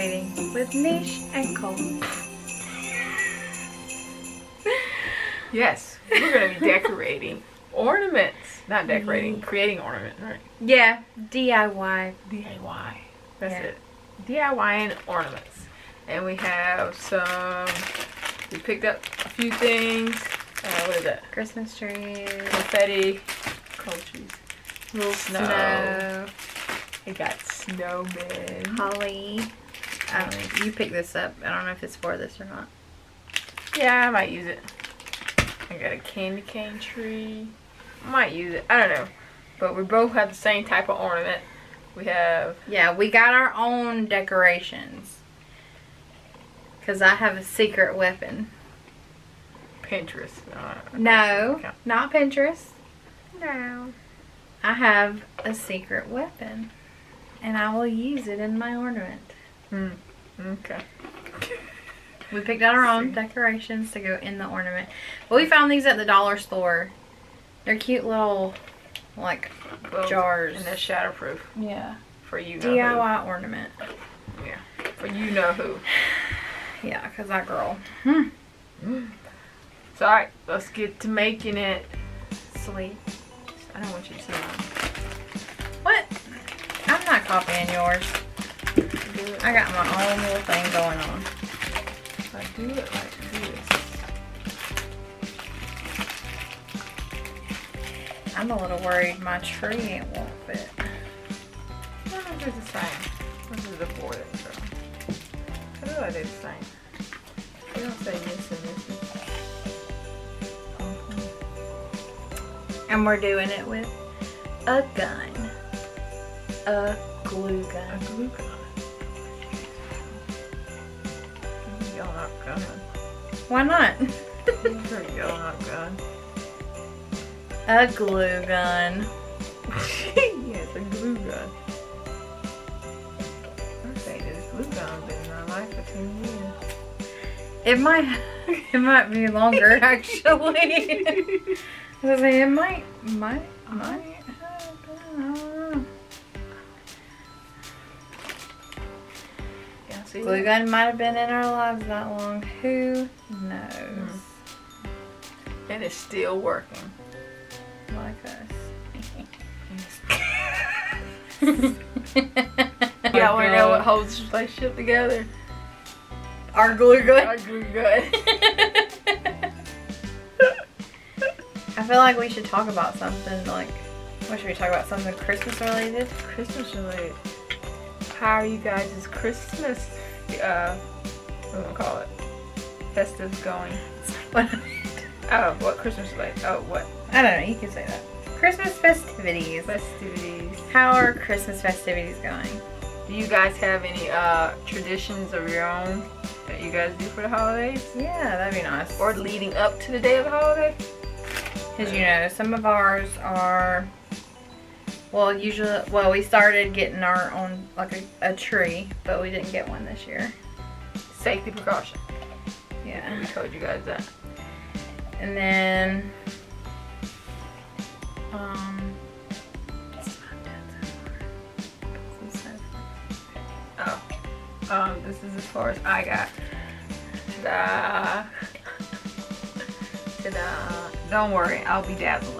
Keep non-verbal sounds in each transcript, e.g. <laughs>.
Anish and Cole. Yes, we're gonna be decorating <laughs> ornaments. Not decorating, creating ornaments, right? Yeah, DIY. DIY. That's Yeah. it. DIY and ornaments. And we have some, we picked up a few things. Uh, what is that? Christmas trees. Confetti, cold trees. Little Snow. snow. It got snowmen. Holly. I don't know. You picked this up. I don't know if it's for this or not. Yeah, I might use it. I got a candy cane tree. Might use it. I don't know. But we both have the same type of ornament. We have Yeah, we got our own decorations. Because I have a secret weapon. Pinterest. Uh, No, not Pinterest. No. I have a secret weapon. And I will use it in my ornament. Hmm. Okay. <laughs> We picked out our own decorations to go in the ornament. But we found these at the dollar store. They're cute little, like, Well, jars. And they're shatterproof Yeah. for you know DIY ornament. Yeah. For you know who. <sighs> Yeah, because that girl. Hmm. So alright, let's get to making it. Sweet. I don't want you to see mine. Not copying yours. Do. I got my own little thing going on. I do it like this. I'm a little worried my tree it won't fit. I don't know if it's the same. This is the board so. I feel like they're the same. They don't say this and this. And we're doing it with a gun. A glue gun. A glue gun. Y'all not gun. Why not? Y'all not gun. a glue gun. yes, a glue gun. I say glue gun been in my life for 10 years. It might <laughs> it might be longer <laughs> actually. <laughs> I it might might might see? Glue gun might have been in our lives that long. Who knows? Mm-hmm. And it's still working. Like us. <laughs> Y'all wanna know what oh holds this relationship together? Our glue gun. Our glue gun. <laughs> I feel like we should talk about something like, what should we talk about? Something Christmas related? Christmas related. How are you guys' Christmas, uh, what do you call it? Festives going? <laughs> Oh, what Christmas like? Oh, what? I don't know, you can say that. Christmas festivities. Festivities. How are Christmas festivities going? Do you guys have any, uh, traditions of your own that you guys do for the holidays? Yeah, that'd be nice. Or leading up to the day of the holiday? Because you know, some of ours are, well, usually, well, we started getting our own, like a, a tree, but we didn't get one this year. Safety precaution. Yeah. We told you guys that. And then, um, Oh. Um, this is as far as I got. Ta-da. <laughs> Ta-da. Don't worry, I'll bedazzle it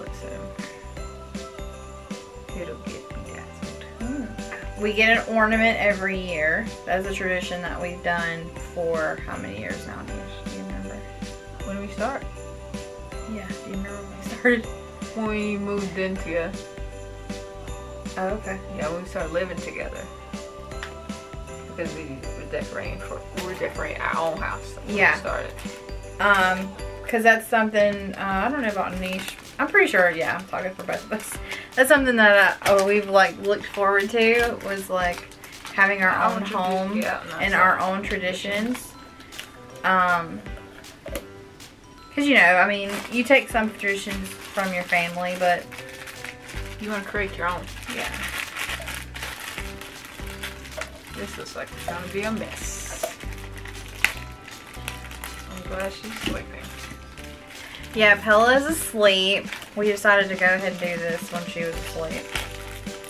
we get an ornament every year. That's a tradition that we've done for how many years now? Do you remember? When we start? Yeah, do you remember when we <laughs> started? When we moved in together. Oh, okay. Yeah, when we started living together. Because we were decorating for we were decorating our own house when Yeah. we started. Um, because that's something, uh, I don't know about Nish. I'm pretty sure, yeah, I'm talking for both of us. That's something that uh, oh, we've like looked forward to was like having our Our own own home yeah, and that's and it. our own traditions. Um, because you know, I mean, you take some traditions from your family, but You want to create your own. yeah, This looks like it's gonna be a mess. I'm glad she's sleeping. Yeah. Pella's asleep. We decided to go ahead and do this when she was asleep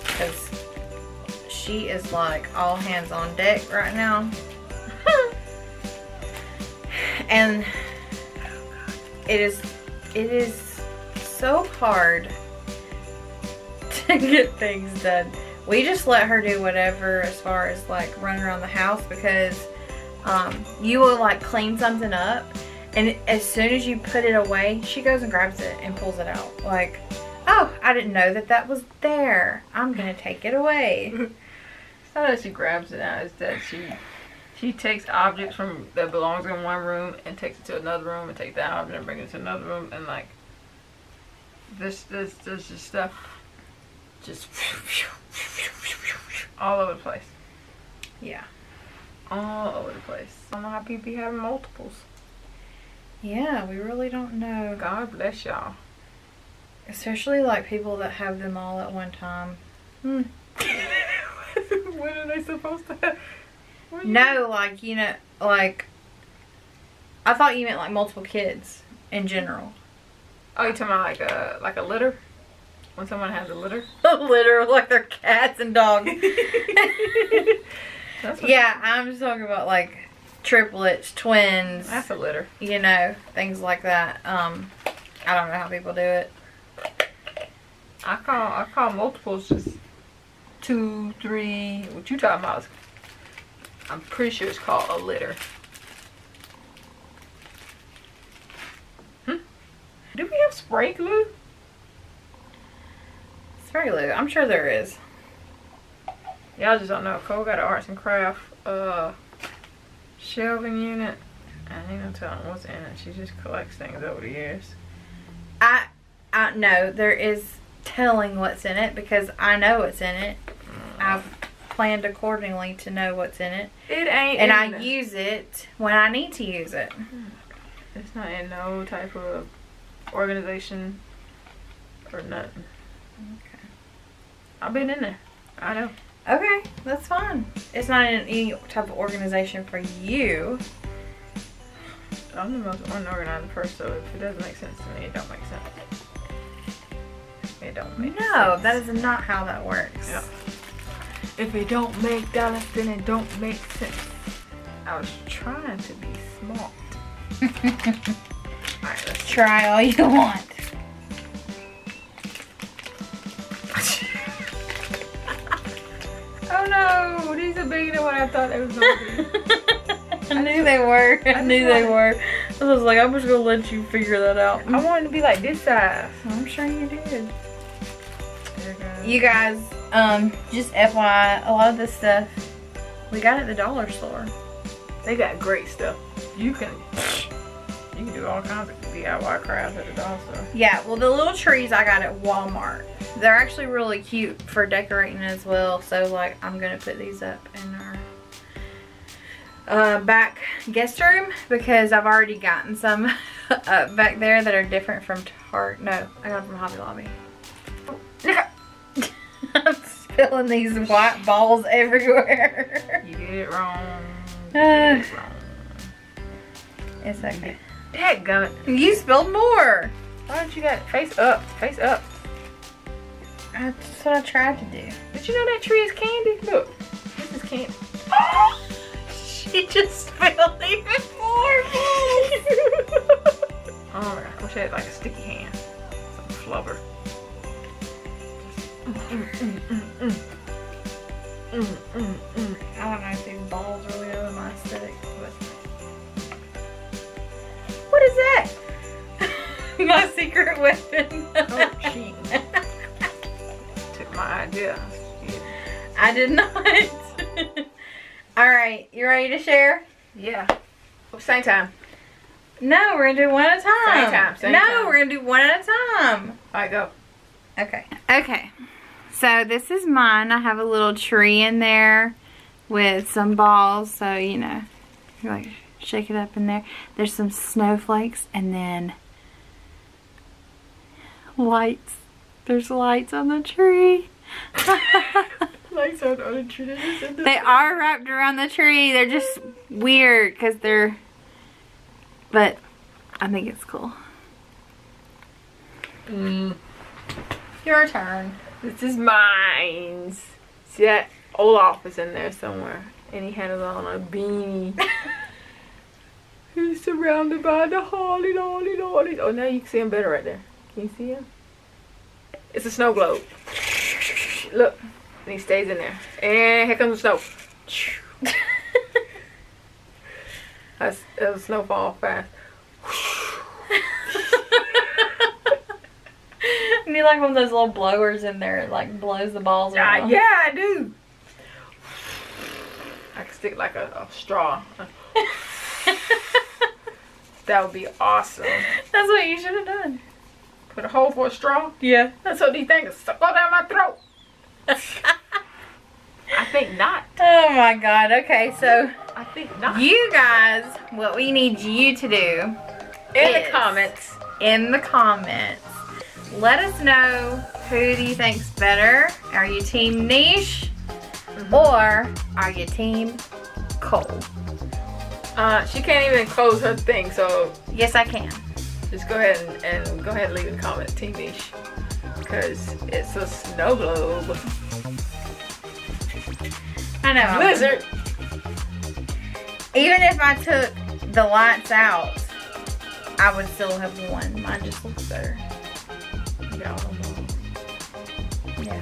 because she is like all hands on deck right now. <laughs> and it is it is so hard <laughs> to get things done. We just let her do whatever as far as like running around the house because um, you will like clean something up and as soon as you put it away, she goes and grabs it and pulls it out. Like, oh, I didn't know that that was there. I'm gonna take it away. It's not that she grabs it out, it's that she she takes objects from that belongs in one room and takes it to another room and takes that object and brings it to another room and like this this this just stuff just <laughs> all over the place. Yeah. All over the place. I don't know how people be having multiples. Yeah, we really don't know. God bless y'all. Especially like people that have them all at one time. Hmm. <laughs> when are they supposed to have? No, like, you know, like, I thought you meant like multiple kids in general. Oh, you talking about like a like a litter? When someone has a litter? <laughs> A litter, like they're cats and dogs. <laughs> Yeah, I'm just talking about like triplets, twins, That's a litter. you know, things like that. Um, I don't know how people do it. I call I call multiples just two, three. What you talking about? I'm pretty sure it's called a litter. Hmm. Do we have spray glue? Spray glue, I'm sure there is. Y'all just don't know. Cole got an arts and craft uh shelving unit. I ain't no telling what's in it. She just collects things over the years. I, I know there is telling what's in it because I know what's in it. Mm. I've planned accordingly to know what's in it, It ain't. and I the- use it when I need to use it. Hmm. It's not in no type of organization or nothing. Okay. I've been in there. I know. Okay, that's fine. It's not in any type of organization for you. I'm the most unorganized person, so if it doesn't make sense to me, it don't make sense. It don't make No, sense. that is not how that works. Yeah. If it don't make dollars, then it don't make sense. I was trying to be smart. <laughs> Alright, let's Try all you want. Bigger than what I thought they was gonna be. <laughs> I knew they were. I I knew they were. I was like, I'm just gonna let you figure that out. I wanted to be like this size. I'm sure you did. There it goes. You guys, um, just FYI, a lot of this stuff we got at the dollar store. They got great stuff. You can <laughs> you can do all kinds of DIY crafts at the dollar store. Yeah, well, the little trees I got at Walmart. They're actually really cute for decorating as well. So, like, I'm gonna put these up in our uh, back guest room because I've already gotten some <laughs> uh, back there that are different from Target. No, I got them from Hobby Lobby. <laughs> I'm spilling these white balls everywhere. You did it wrong. You did it <sighs> wrong. it's okay. Dadgummit. You spilled more. Why don't you got face up? Face up. That's what I tried to do. Did you know that tree is candy? Look. This is candy. <gasps> She just spilled even more. <laughs> Oh. I wish I had like a sticky hand. Some flubber. Mm, mm, mm. I don't know if these balls really over my aesthetic, but is that? <laughs> my <laughs> secret weapon. Oh, <laughs> cheating. Took my idea. I did not. All right, you ready to share? Yeah. Same time. No, we're gonna do one at a time. Same time, same no, time. we're gonna do one at a time. Alright, go. Okay. Okay. So this is mine. I have a little tree in there with some balls. So, you know, like shake it up in there. There's some snowflakes and then lights. There's lights on the tree. <laughs> Lights on on a tree. they are wrapped around the tree. They're just weird because they're, but I think it's cool. Mm, Your turn. this is mine. See that Olaf is in there somewhere. And he had it on a beanie. <laughs> He's surrounded by the holly lolly lolly. Oh, now you can see him better right there. Can you see him? It's a snow globe. Look, and he stays in there. And here comes the snow. <laughs> That's, that was snowfall fast. <laughs> You need like one of those little blowers in there, it like blows the balls ah, around. yeah, I do. I can stick like a, a straw. <laughs> That would be awesome. <laughs> That's what you should have done. Put a hole for a straw. Yeah. That's what these things suck all down my throat. <laughs> I think not. Oh my god. Okay, so I think not. you guys, what we need you to do In the comments. in the comments, let us know who do you think's better. Are you team Nish mm-hmm. or are you team Cole? Uh, she can't even close her thing, so Yes, I can. just go ahead and, and go ahead and leave a comment, Team Nish. Because it's a snow globe. I know. Blizzard. Even if I took the lights out, I would still have won. Mine just looks better. Yeah, I don't. Yeah.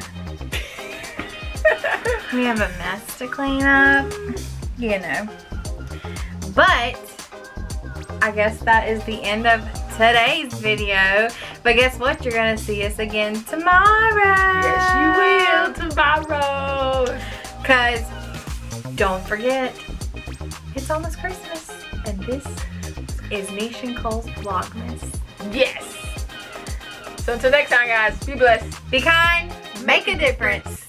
We have a mess to clean up, you know. But I guess that is the end of today's video. But guess what? You're gonna see us again tomorrow. Yes, you will tomorrow. Cause don't forget, it's almost Christmas, and this is Nish and Cole's Vlogmas. Yes. So until next time, guys, be blessed. Be kind, make a difference.